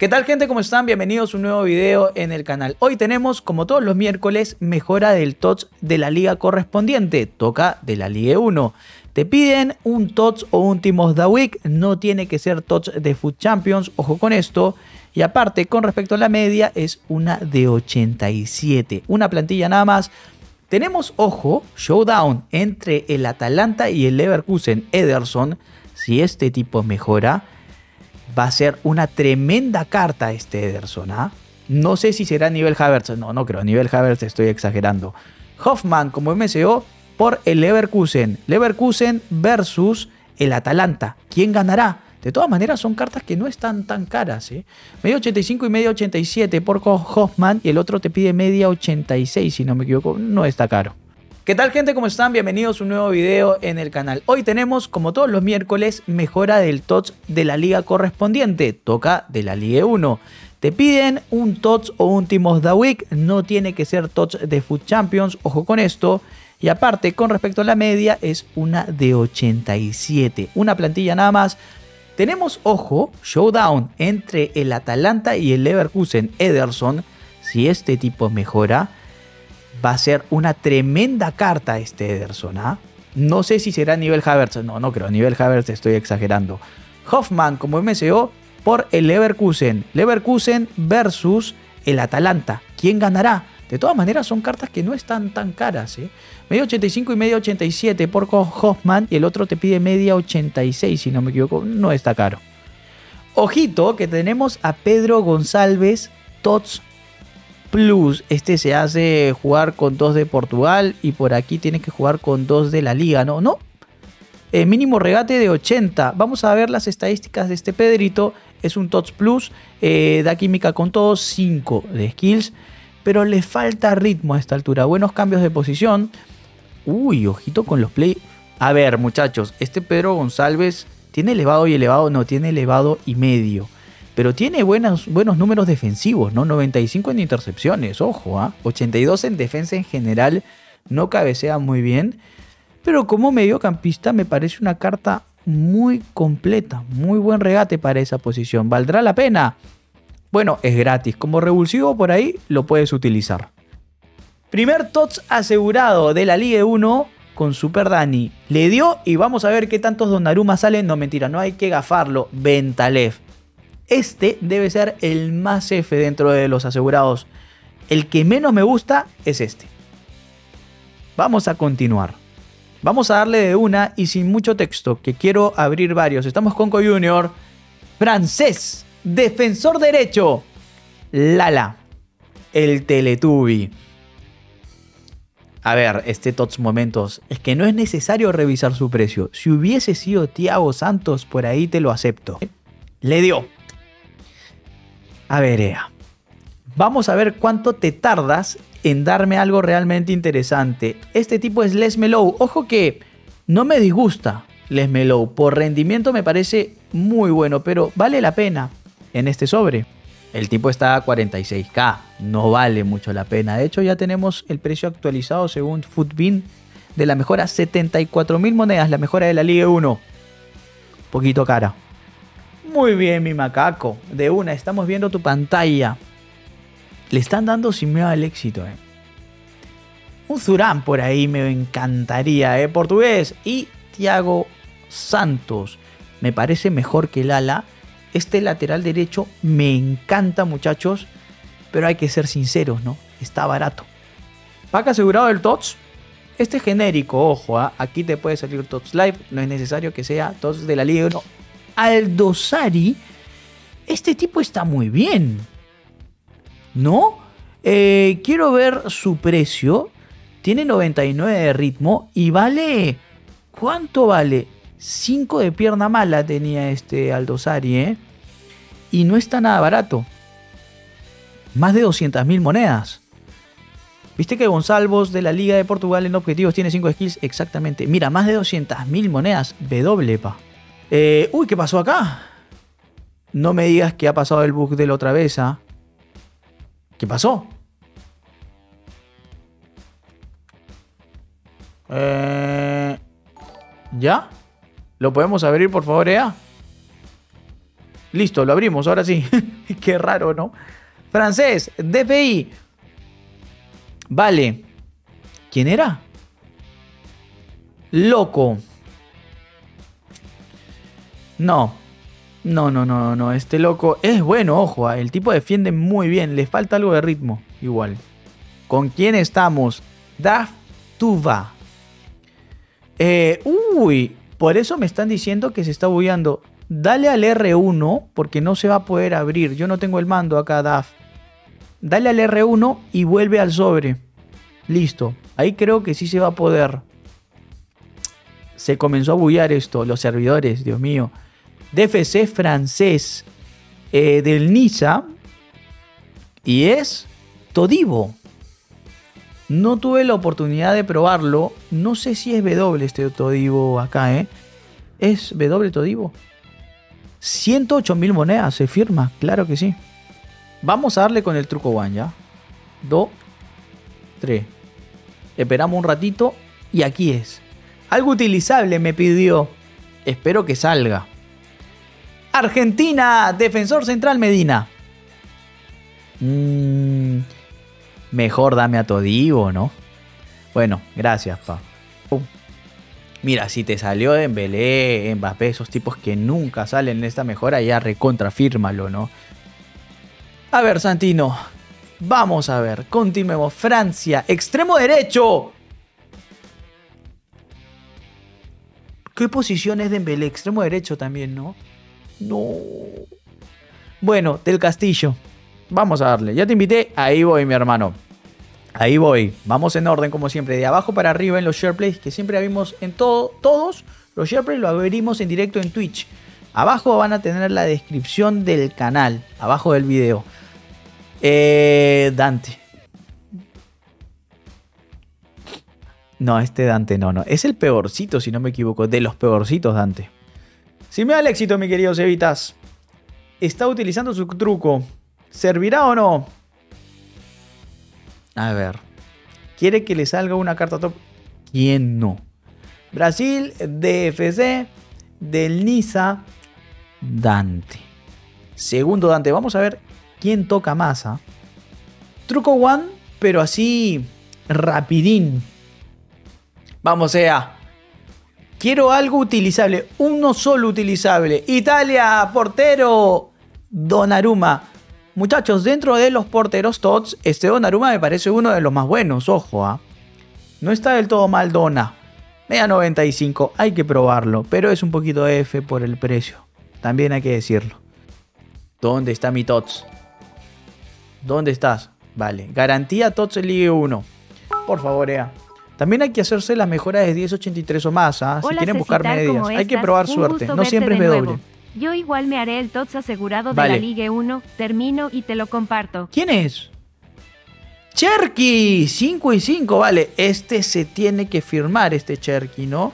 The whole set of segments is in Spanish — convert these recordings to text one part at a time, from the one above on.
¿Qué tal gente? ¿Cómo están? Bienvenidos a un nuevo video en el canal. Hoy tenemos, como todos los miércoles, mejora del TOTS de la liga correspondiente. Toca de la Liga 1. Te piden un TOTS o un Team of the Week. No tiene que ser TOTS de Food Champions. Ojo con esto. Y aparte, con respecto a la media, es una de 87. Una plantilla nada más. Tenemos, ojo, showdown entre el Atalanta y el Leverkusen Ederson. Si este tipo mejora va a ser una tremenda carta este Ederson. ¿ah? No sé si será a nivel Havertz. No, no creo. A nivel Havertz estoy exagerando. Hoffman como MCO por el Leverkusen. Leverkusen versus el Atalanta. ¿Quién ganará? De todas maneras son cartas que no están tan caras. ¿eh? Media 85 y media 87 por Hoffman y el otro te pide media 86 si no me equivoco. No está caro. ¿Qué tal gente? ¿Cómo están? Bienvenidos a un nuevo video en el canal. Hoy tenemos, como todos los miércoles, mejora del TOTS de la liga correspondiente. Toca de la Liga 1. Te piden un TOTS o un Team of the Week. No tiene que ser TOTS de Food Champions. Ojo con esto. Y aparte, con respecto a la media, es una de 87. Una plantilla nada más. Tenemos, ojo, showdown entre el Atalanta y el Leverkusen Ederson. Si este tipo mejora va a ser una tremenda carta este Ederson. ¿ah? No sé si será a nivel Havertz. No, no creo. A nivel Havertz estoy exagerando. Hoffman como MCO por el Leverkusen. Leverkusen versus el Atalanta. ¿Quién ganará? De todas maneras son cartas que no están tan caras. ¿eh? Media 85 y media 87 por Hoffman y el otro te pide media 86 si no me equivoco. No está caro. Ojito que tenemos a Pedro González Tots Plus. Este se hace jugar con dos de Portugal y por aquí tienes que jugar con dos de la liga, ¿no? ¿No? Eh, mínimo regate de 80. Vamos a ver las estadísticas de este Pedrito. Es un TOTS Plus. Eh, da química con todos. 5 de skills. Pero le falta ritmo a esta altura. Buenos cambios de posición. Uy, ojito con los play. A ver, muchachos. Este Pedro González tiene elevado y elevado. No, tiene elevado y medio. Pero tiene buenos, buenos números defensivos, ¿no? 95 en intercepciones, ojo, ¿ah? 82 en defensa en general, no cabecea muy bien. Pero como mediocampista me parece una carta muy completa, muy buen regate para esa posición. ¿Valdrá la pena? Bueno, es gratis. Como revulsivo por ahí lo puedes utilizar. Primer TOTS asegurado de la Liga 1 con Super Dani. Le dio y vamos a ver qué tantos Donnarumma salen. No, mentira, no hay que gafarlo. Ventalef. Este debe ser el más F dentro de los asegurados. El que menos me gusta es este. Vamos a continuar. Vamos a darle de una y sin mucho texto, que quiero abrir varios. Estamos con Co Junior. Francés. Defensor derecho. Lala. El Teletubi. A ver, este Tots Momentos, es que no es necesario revisar su precio. Si hubiese sido Thiago Santos, por ahí te lo acepto. Le dio. A ver, Ea. Vamos a ver cuánto te tardas en darme algo realmente interesante. Este tipo es Les Mellow. Ojo que no me disgusta Les Mellow. Por rendimiento me parece muy bueno, pero vale la pena en este sobre. El tipo está a 46k, no vale mucho la pena. De hecho, ya tenemos el precio actualizado según Footbin de la mejora 74.000 monedas, la mejora de la Liga 1. Poquito cara. Muy bien, mi macaco. De una, estamos viendo tu pantalla. Le están dando sin miedo al éxito, eh. Un Zurán por ahí me encantaría, eh. Portugués. Y Thiago Santos. Me parece mejor que el ala. Este lateral derecho me encanta, muchachos. Pero hay que ser sinceros, ¿no? Está barato. Pack asegurado del TOTS. Este genérico, ojo, ¿ah? aquí te puede salir TOTS Live. No es necesario que sea TOTS de la Liga. No Aldosari, este tipo está muy bien. ¿No? Eh, quiero ver su precio. Tiene 99 de ritmo y vale... ¿Cuánto vale? 5 de pierna mala tenía este Aldosari, ¿eh? Y no está nada barato. Más de 200.000 monedas. ¿Viste que González de la Liga de Portugal en objetivos tiene 5 skills? Exactamente. Mira, más de 200.000 monedas. W, pa. Eh, uy, ¿qué pasó acá? No me digas que ha pasado el bug de la otra vez. ¿ah? ¿Qué pasó? Eh, ¿Ya? ¿Lo podemos abrir, por favor, Ea? Listo, lo abrimos, ahora sí. Qué raro, ¿no? Francés, DPI. Vale. ¿Quién era? Loco. No. No, no, no, no. Este loco es bueno, ojo. Ah, el tipo defiende muy bien. Le falta algo de ritmo. Igual. ¿Con quién estamos? Daf Tuva. Eh, uy, por eso me están diciendo que se está bugueando. Dale al R1 porque no se va a poder abrir. Yo no tengo el mando acá, DAF. Dale al R1 y vuelve al sobre. Listo. Ahí creo que sí se va a poder. Se comenzó a bullar esto, los servidores, Dios mío. DFC francés eh, del NISA. Y es Todivo. No tuve la oportunidad de probarlo. No sé si es W este Todivo acá, ¿eh? ¿Es W Todivo? 108 mil monedas, se firma, claro que sí. Vamos a darle con el truco one, ¿ya? 2, 3. Esperamos un ratito y aquí es. Algo utilizable me pidió. Espero que salga. Argentina, defensor central Medina. Mm, mejor dame a Todivo, ¿no? Bueno, gracias, pa. Mira, si te salió de Dembélé, Mbappé, esos tipos que nunca salen en esta mejora, ya recontrafírmalo, ¿no? A ver, Santino. Vamos a ver. Continuemos. Francia. Extremo derecho. ¿Qué posición es Dembélé? Extremo derecho también, ¿no? No. Bueno, del Castillo. Vamos a darle. Ya te invité. Ahí voy, mi hermano. Ahí voy. Vamos en orden, como siempre. De abajo para arriba en los shareplays, que siempre abrimos en todo, todos. Los shareplays lo abrimos en directo en Twitch. Abajo van a tener la descripción del canal. Abajo del video. Eh, Dante. No, este Dante no, no. Es el peorcito, si no me equivoco. De los peorcitos, Dante. Si me da el éxito, mi querido Cevitas. Está utilizando su truco. ¿Servirá o no? A ver. ¿Quiere que le salga una carta top? ¿Quién no? Brasil, DFC, del Niza, Dante. Segundo Dante. Vamos a ver quién toca más. ¿ah? Truco one, pero así rapidín. Vamos, sea. Quiero algo utilizable. Uno solo utilizable. Italia, portero. Donnarumma. Muchachos, dentro de los porteros TOTS, este Donnarumma me parece uno de los más buenos, ojo, ¿ah? No está del todo mal Dona. Media 95, hay que probarlo, pero es un poquito F por el precio. También hay que decirlo. ¿Dónde está mi TOTS? ¿Dónde estás? Vale, garantía TOTS Ligue 1. Por favor, Ea. También hay que hacerse las mejoras de 1083 o más, ¿ah? si quieren buscar medias. Hay que probar suerte, no siempre es W. Yo igual me haré el TOTS asegurado de la Ligue 1, termino y te lo comparto. ¿Quién es? Cherky, 5 y 5, vale. Este se tiene que firmar, este Cherky, ¿no?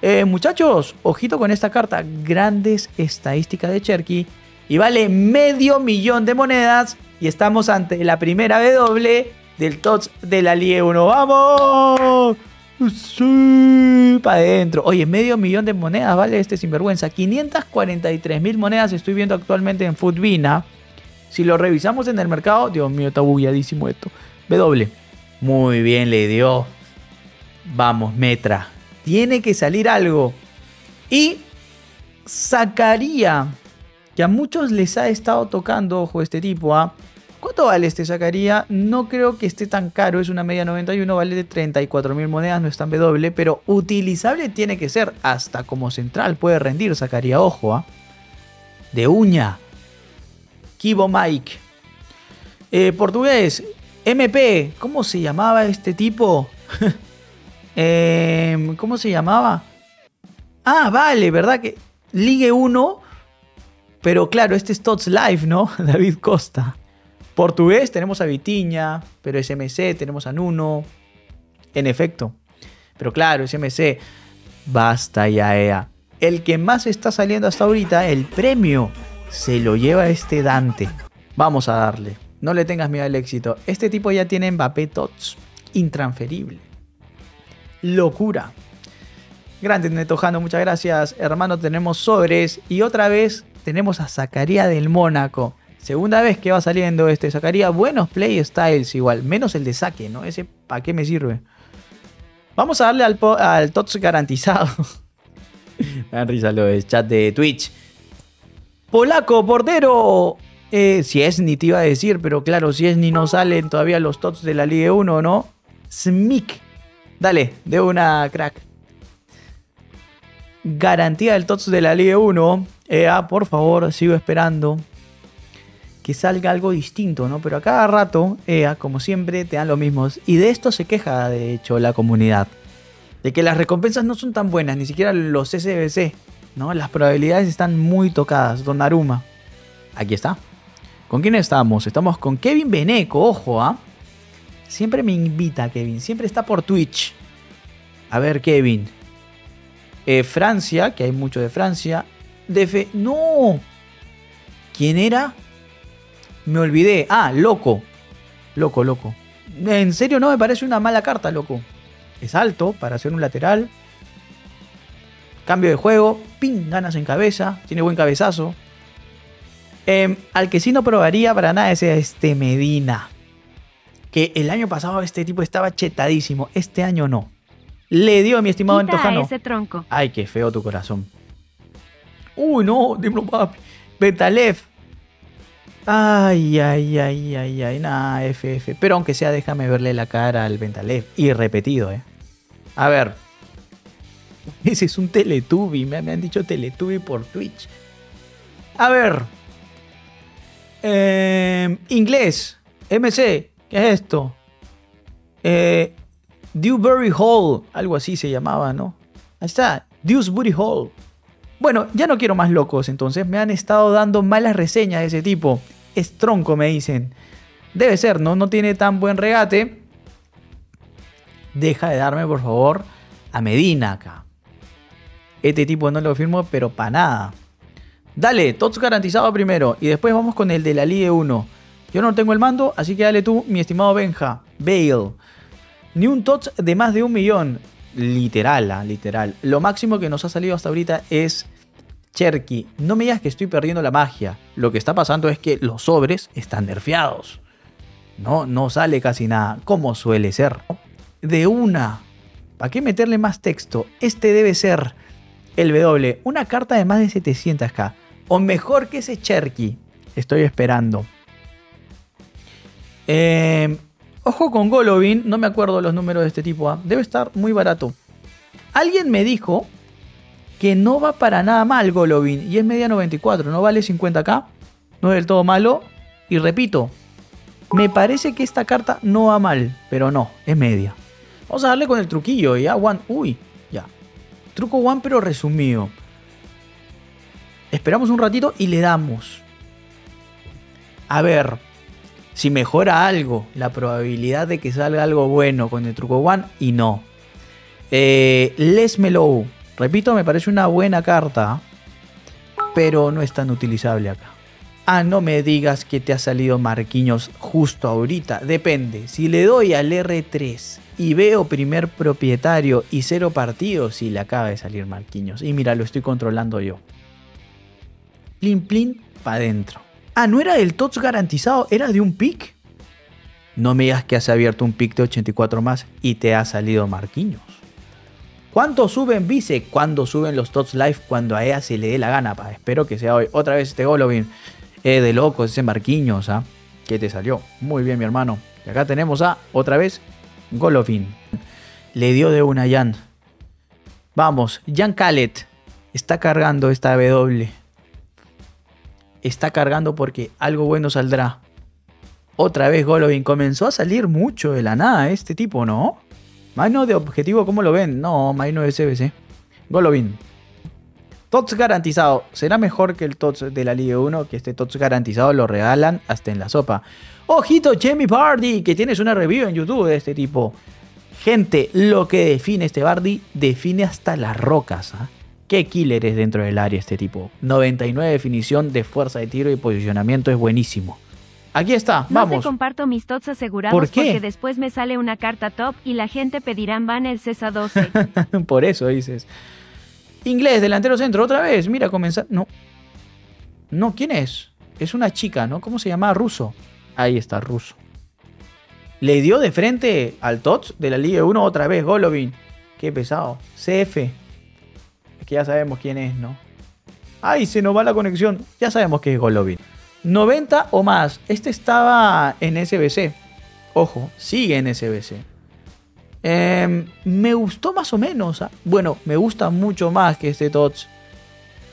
Eh, muchachos, ojito con esta carta. Grandes estadísticas de Cherky. Y vale medio millón de monedas. Y estamos ante la primera W del TOTS de la Ligue 1. ¡Vamos! Sí, para adentro. Oye, medio millón de monedas vale este sinvergüenza. 543 mil monedas estoy viendo actualmente en Foodvina. Si lo revisamos en el mercado, Dios mío, está bulladísimo esto. W. Muy bien, le dio. Vamos, Metra. Tiene que salir algo. Y sacaría, que a muchos les ha estado tocando, ojo, este tipo, ¿ah? ¿Cuánto vale este sacaría? No creo que esté tan caro, es una media 91, vale de 34 mil monedas, no es tan W, pero utilizable tiene que ser, hasta como central puede rendir, sacaría, ojo, ¿ah? De uña. Kibo Mike. Eh, portugués, MP, ¿cómo se llamaba este tipo? Em, ¿Cómo se llamaba? Ah, vale, ¿verdad que? Ligue 1, pero claro, este es Tots Live, ¿no? David Costa. Portugués tenemos a Vitiña, pero SMC tenemos a Nuno. En efecto. Pero claro, SMC. Basta ya, Ea. El que más está saliendo hasta ahorita, el premio, se lo lleva este Dante. Vamos a darle. No le tengas miedo al éxito. Este tipo ya tiene Mbappé Tots. Intransferible. Locura. Grande Netojano, muchas gracias. Hermano, tenemos sobres. Y otra vez tenemos a Zacarías del Mónaco. Segunda vez que va saliendo este Zacarías. Buenos play styles igual, menos el de saque, ¿no? Ese, ¿para qué me sirve? Vamos a darle al, TOTS garantizado. me dan risa los chat de Twitch. Polaco, portero. Eh, si es ni te iba a decir, pero claro, si es ni no salen todavía los TOTS de la Liga 1, ¿no? Smik. Dale, de una crack. Garantía del TOTS de la Liga 1. EA, por favor, sigo esperando que salga algo distinto, ¿no? Pero a cada rato, EA, como siempre, te dan lo mismo. Y de esto se queja, de hecho, la comunidad. De que las recompensas no son tan buenas, ni siquiera los SBC, ¿no? Las probabilidades están muy tocadas. Don Aruma. Aquí está. ¿Con quién estamos? Estamos con Kevin Beneco, ojo, ¿ah? Siempre me invita Kevin, siempre está por Twitch. A ver, Kevin. Eh, Francia, que hay mucho de Francia. De ¡No! ¿Quién era? Me olvidé. Ah, loco. Loco, loco. En serio, no me parece una mala carta, loco. Es alto para hacer un lateral. Cambio de juego. Pin, ganas en cabeza. Tiene buen cabezazo. Em, al que sí no probaría para nada es este Medina. Que el año pasado este tipo estaba chetadísimo. Este año no. Le dio a mi estimado Antojano. ese tronco. Ay, qué feo tu corazón. Uy, no, dímelo, papi. Betalev. Ay, ay, ay, ay, ay, nada, FF. Pero aunque sea, déjame verle la cara al Betalev. Y repetido, ¿eh? A ver. Ese es un Teletubby. Me, han dicho Teletubby por Twitch. A ver. Em, inglés. MC. ¿Qué es esto? Eh, Dewberry Hall, algo así se llamaba, ¿no? Ahí está, Dewsbury Hall. Bueno, ya no quiero más locos, entonces me han estado dando malas reseñas de ese tipo. Es tronco, me dicen. Debe ser, ¿no? No tiene tan buen regate. Deja de darme, por favor, a Medina acá. Este tipo no lo firmo, pero para nada. Dale, TOTS garantizado primero. Y después vamos con el de la Liga 1. Yo no tengo el mando, así que dale tú, mi estimado Benja. Bale. Ni un TOTS de más de un millón. Literal, ah, literal. Lo máximo que nos ha salido hasta ahorita es Cherky. No me digas que estoy perdiendo la magia. Lo que está pasando es que los sobres están nerfeados. No, no sale casi nada, como suele ser. De una. ¿Para qué meterle más texto? Este debe ser el W. Una carta de más de 700k. O mejor que ese Cherky. Estoy esperando. Eh, Ojo con Golovin, no me acuerdo los números de este tipo, ¿ah? debe estar muy barato. Alguien me dijo que no va para nada mal Golovin y es media 94, no vale 50k, no es del todo malo. Y repito, me parece que esta carta no va mal, pero no, es media. Vamos a darle con el truquillo, ya, one, uy, ya. Truco one pero resumido. Esperamos un ratito y le damos. A ver, si mejora algo, la probabilidad de que salga algo bueno con el truco one y no. Eh, Les Mellow, repito, me parece una buena carta, pero no es tan utilizable acá. Ah, no me digas que te ha salido Marquinhos justo ahorita. Depende. Si le doy al R3 y veo primer propietario y cero partidos, si le acaba de salir Marquinhos. Y mira, lo estoy controlando yo. Plin, plin, para adentro. Ah, ¿no era del TOTS garantizado? ¿Era de un pick? No me digas que has abierto un pick de 84 más y te ha salido Marquinhos. ¿Cuánto suben Vice? ¿Cuándo suben los TOTS Live? Cuando a ella se le dé la gana, pa. Espero que sea hoy. Otra vez este Golovin. Eh, de locos, ese Marquinhos, ¿ah? ¿Qué te salió? Muy bien, mi hermano. Y acá tenemos a, otra vez, Golovin. Le dio de una Jan. Vamos, Jan Calet está cargando esta W está cargando porque algo bueno saldrá. Otra vez Golovin comenzó a salir mucho de la nada este tipo, ¿no? Mano de objetivo, ¿cómo lo ven? No, Mino de CBC. Golovin. TOTS garantizado. Será mejor que el TOTS de la Liga 1, que este TOTS garantizado lo regalan hasta en la sopa. Ojito, Jamie Bardi, que tienes una review en YouTube de este tipo. Gente, lo que define este Bardi define hasta las rocas. ¿ah? Qué killer es dentro del área este tipo. 99 definición de fuerza de tiro y posicionamiento es buenísimo. Aquí está, vamos. No te comparto mis tots asegurados ¿Por qué? porque después me sale una carta top y la gente pedirán van el CESA 12. Por eso dices. Inglés, delantero centro, otra vez. Mira, comenzar. No. No, ¿quién es? Es una chica, ¿no? ¿Cómo se llama? Ruso. Ahí está, ruso. Le dio de frente al TOTS de la Liga 1 otra vez, Golovin. Qué pesado. CF. Es que ya sabemos quién es, ¿no? Ay, se nos va la conexión. Ya sabemos que es Golovin. 90 o más. Este estaba en SBC. Ojo, sigue en SBC. Em, me gustó más o menos. ¿ah? Bueno, me gusta mucho más que este TOTS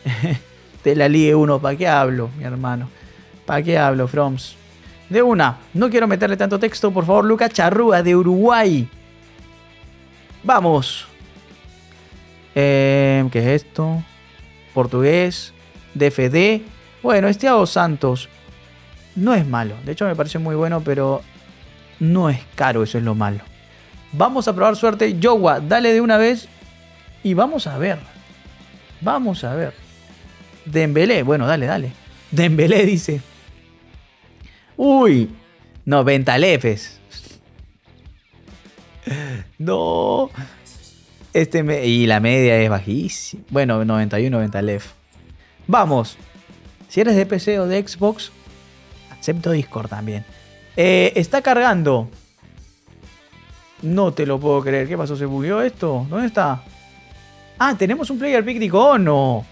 de la Liga 1. ¿Para qué hablo, mi hermano? ¿Para qué hablo, Froms? De una, no quiero meterle tanto texto, por favor, Luca Charrúa de Uruguay. Vamos. Em, ¿Qué es esto? Portugués. DFD. Bueno, este Thiago Santos no es malo. De hecho, me parece muy bueno, pero no es caro, eso es lo malo. Vamos a probar suerte. Yowa, dale de una vez y vamos a ver. Vamos a ver. Dembélé, bueno, dale, dale. Dembélé dice. Uy, 90 lefes. No. Este y la media es bajísima. Bueno, 91, 90 lef. Vamos. Si eres de PC o de Xbox, acepto Discord también. Eh, está cargando. No te lo puedo creer. ¿Qué pasó? ¿Se bugueó esto? ¿Dónde está? Ah, tenemos un player pick oh no.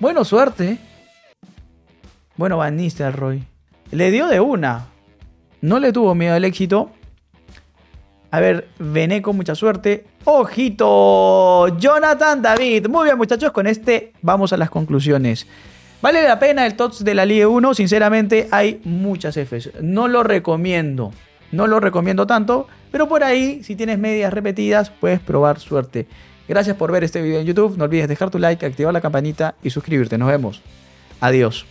Bueno, suerte. Bueno, Van Nistelrooy. Le dio de una. No le tuvo miedo al éxito. A ver, Vené con mucha suerte. ¡Ojito! Jonathan David. Muy bien, muchachos. Con este vamos a las conclusiones. ¿Vale la pena el TOTS de la Liga 1? Sinceramente, hay muchas Fs. No lo recomiendo. No lo recomiendo tanto. Pero por ahí, si tienes medias repetidas, puedes probar suerte. Gracias por ver este video en YouTube. No olvides dejar tu like, activar la campanita y suscribirte. Nos vemos. Adiós.